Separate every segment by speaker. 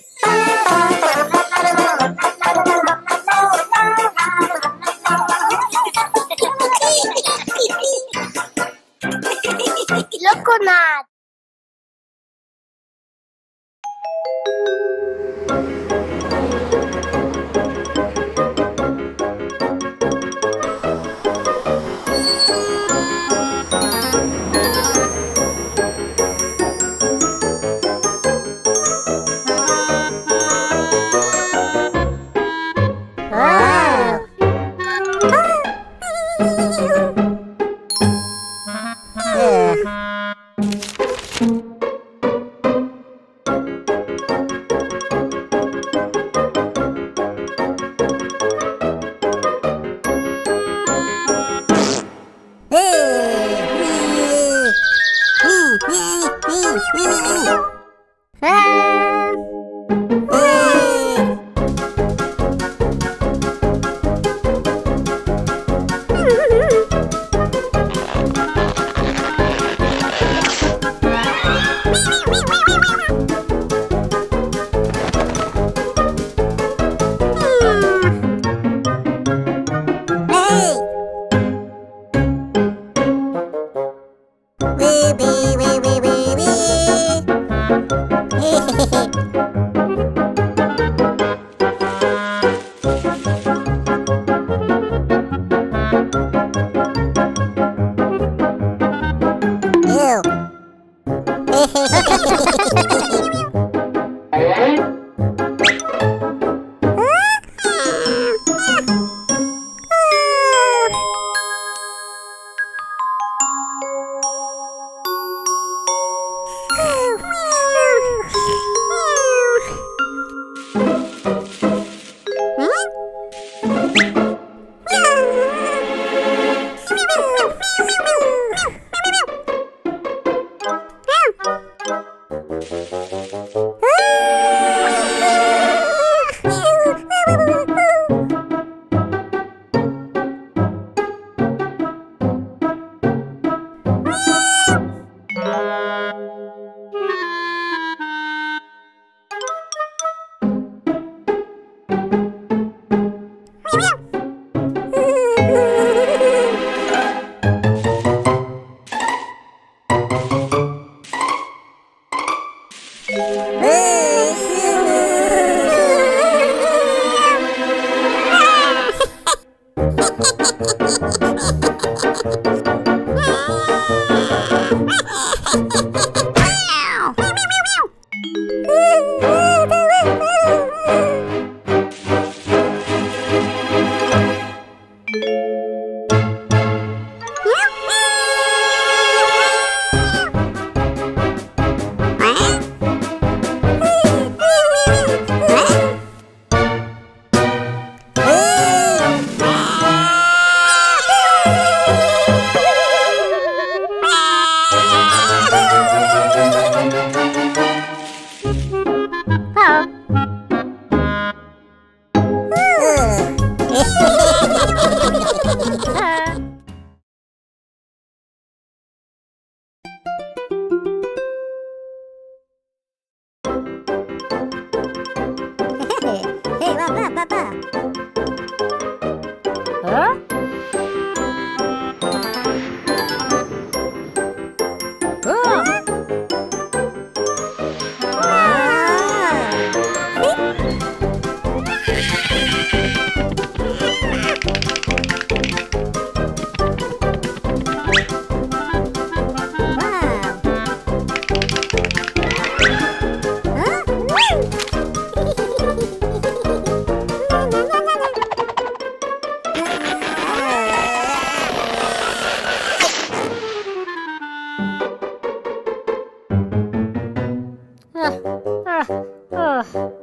Speaker 1: Oh. Ah! Ugh.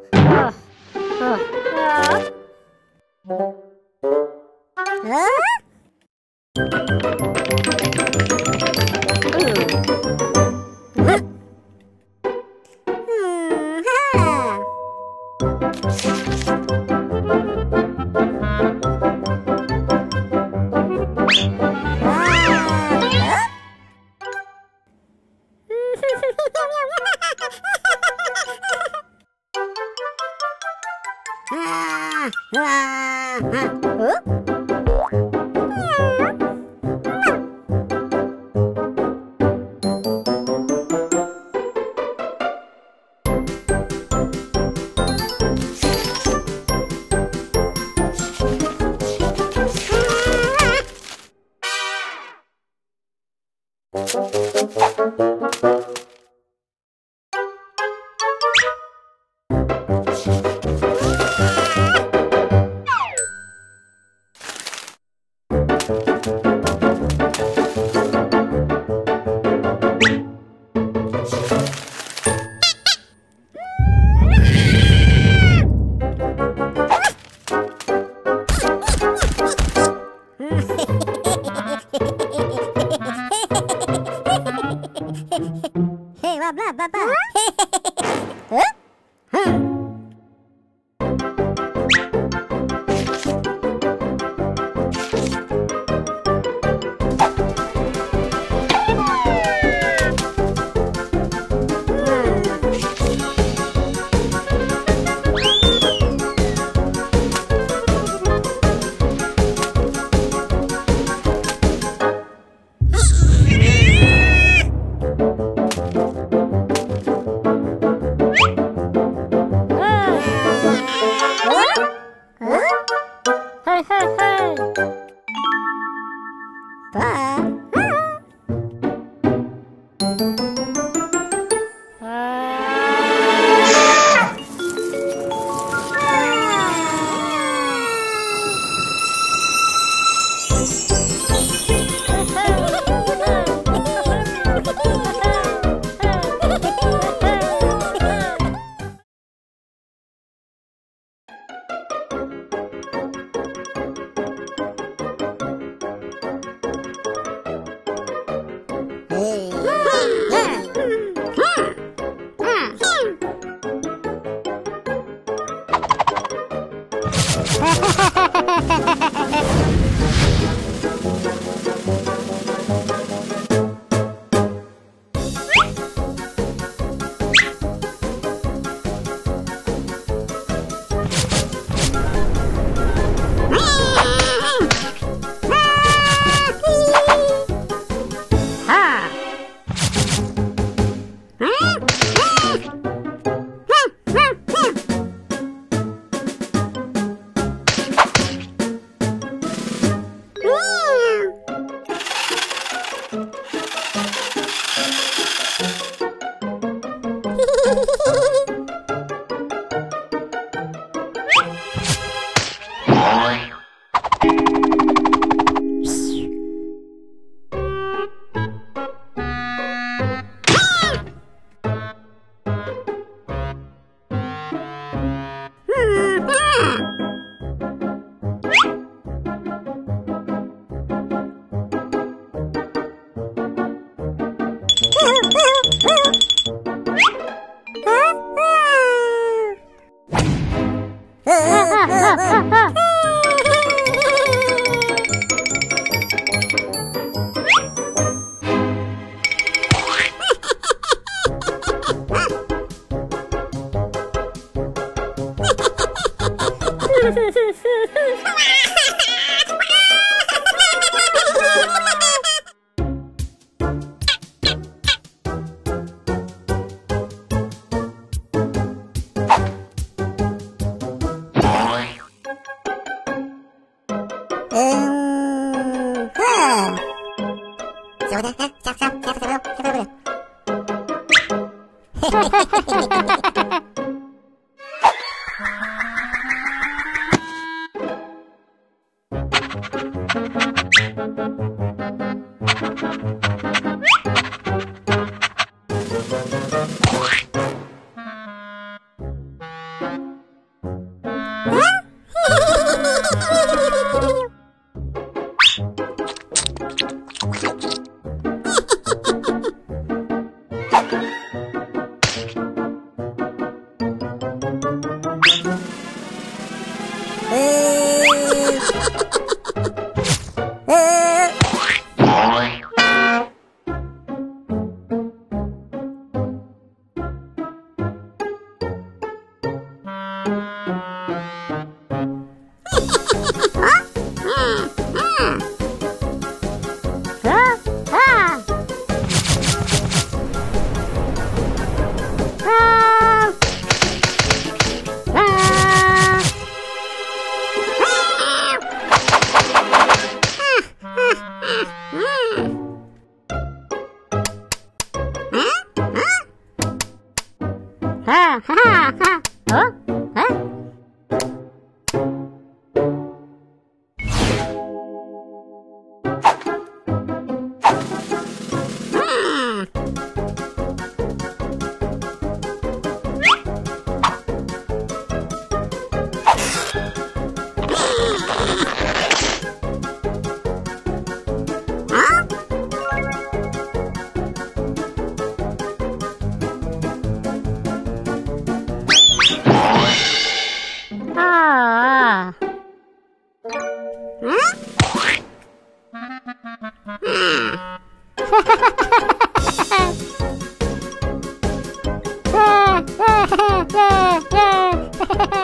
Speaker 1: Hmm.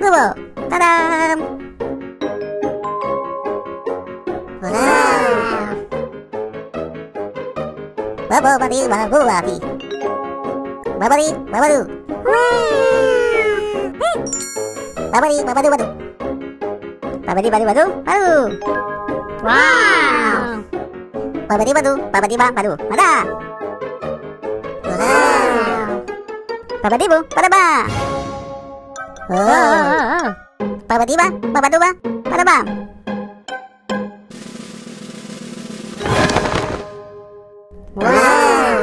Speaker 1: Lobo, tadam! Wow! Babo badi babu badi. Babadi babadu. Babadi babadu badu. Babadi badu badu badu. Wow! Babadi badu babadi ba badu. Ada. Bu badaba. Oh. Ba ba badaba. Wow!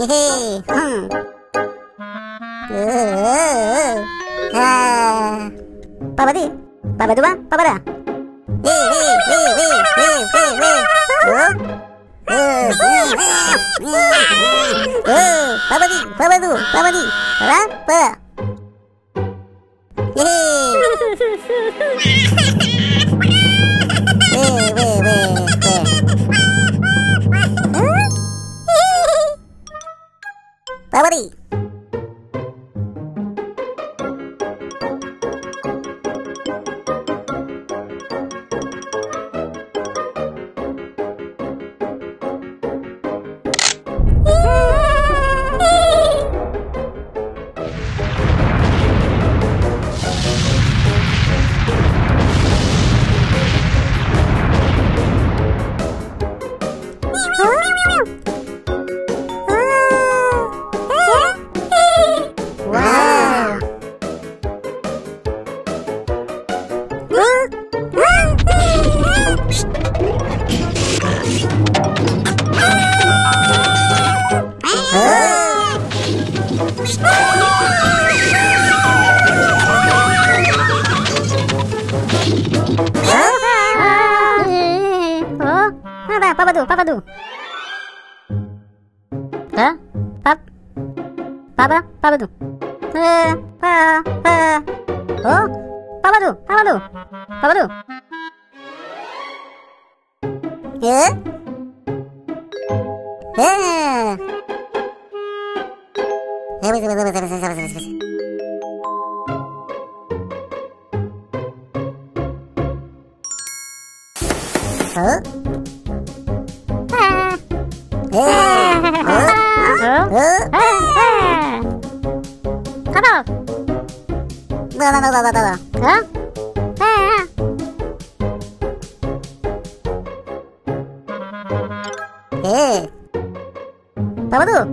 Speaker 1: Hehe, ah. Babadu ba, babada. Hei, hei, hei, hei, hei, hei, hei. Eh, eh, apa nih? Apa Apa
Speaker 2: tuh? Hah? Pap? Papa? Papa tuh? Eh, pa, pa. Oh, papa tuh? Papa tuh? Papa tuh?
Speaker 1: Eh? Eh. Eh. Huh?
Speaker 2: Ah.
Speaker 1: Eh, huh?
Speaker 2: Oh,
Speaker 1: Huh?
Speaker 2: ah, ah. Apa?
Speaker 1: No, no, no, no, no, no.
Speaker 2: Hah? Ah,
Speaker 1: Eh. Apa tuh?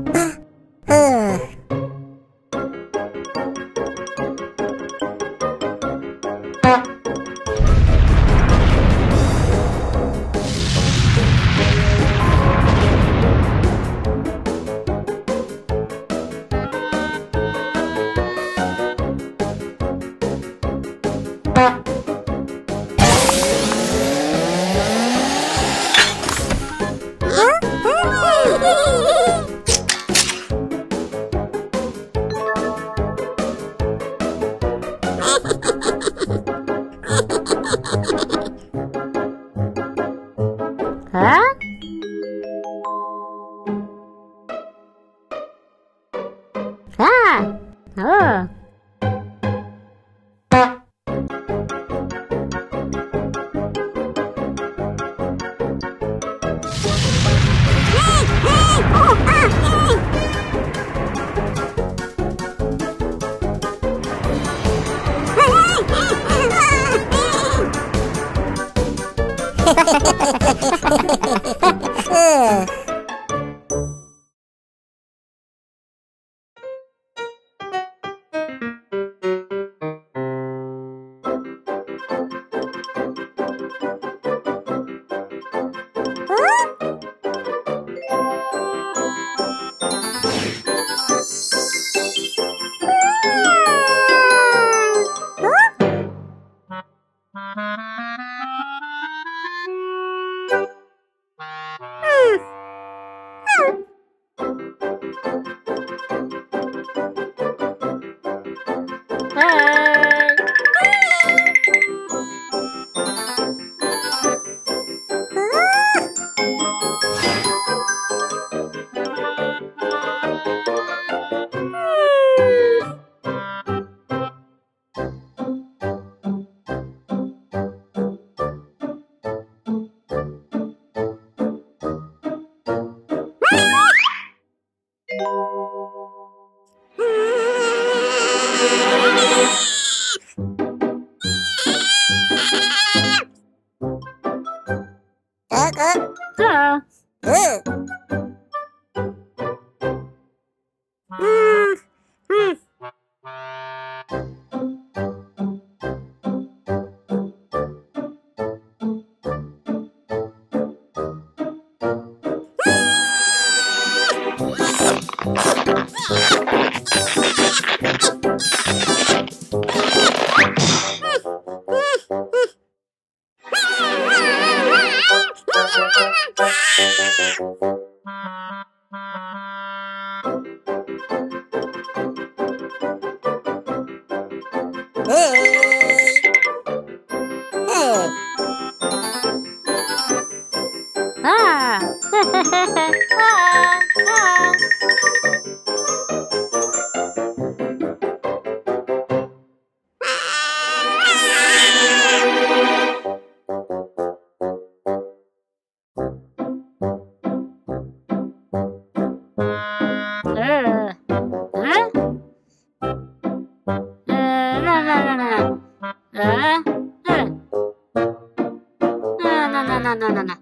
Speaker 2: な
Speaker 1: なな。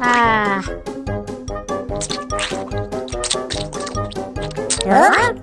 Speaker 1: À. Được.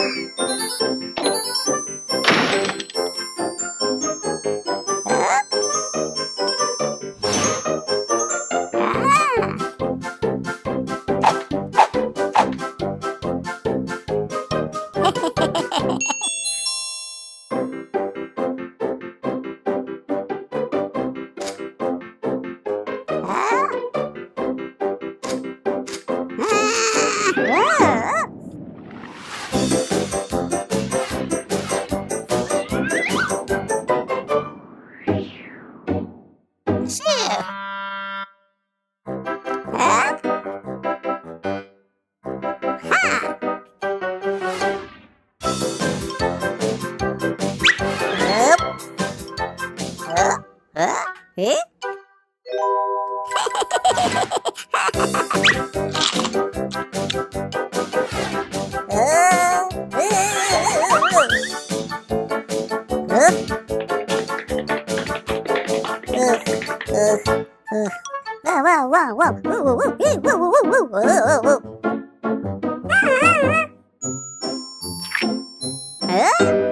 Speaker 1: Thank you.
Speaker 2: Uh,
Speaker 1: uh. Wow, wow, wow, wow. Woo, woo, woo, ee, woo, woo, woo, woo.
Speaker 2: Ah. Huh?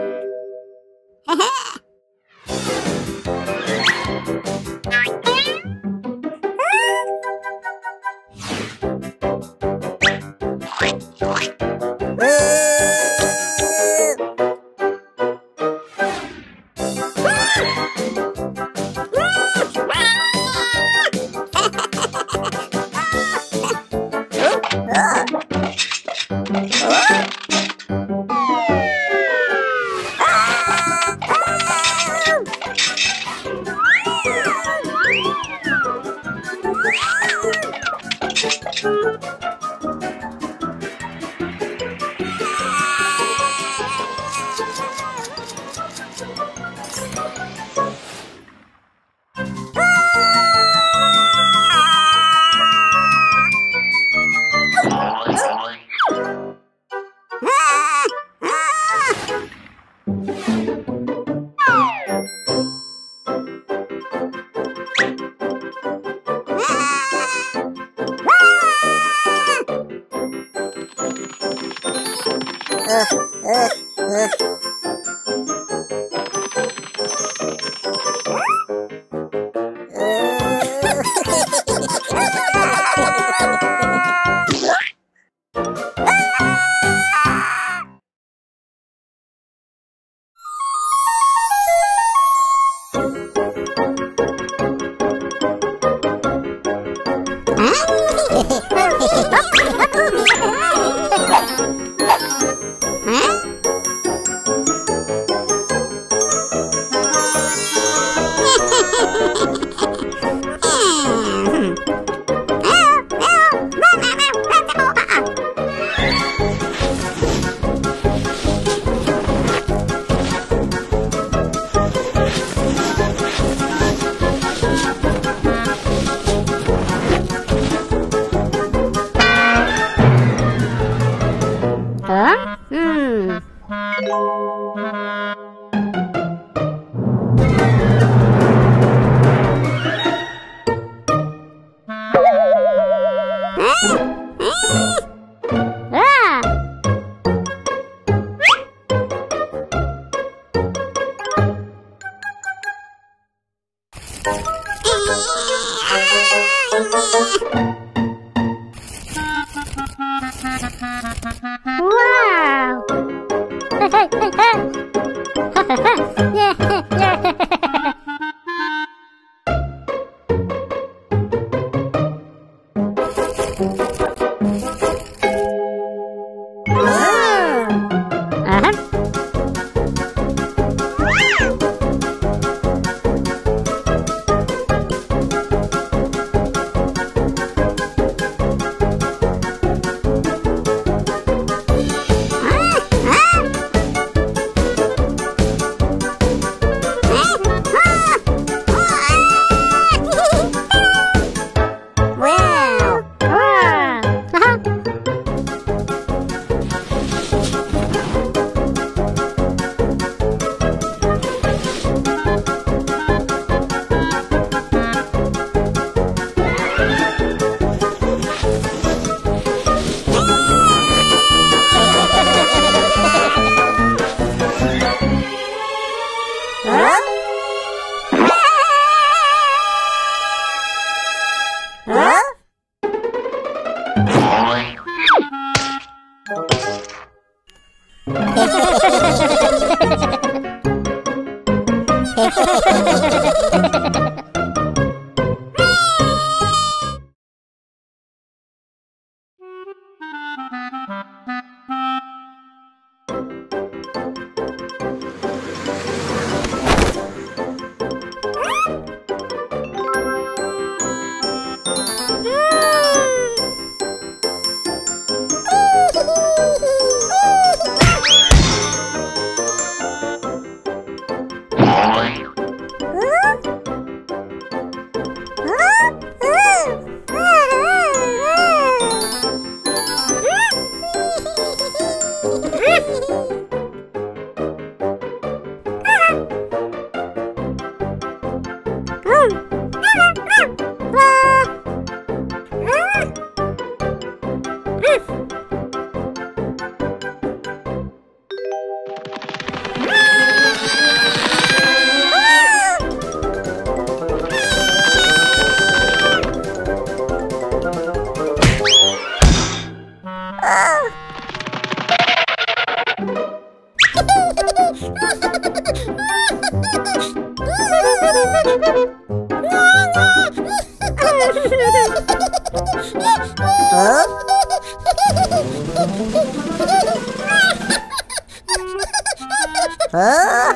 Speaker 1: Hmm.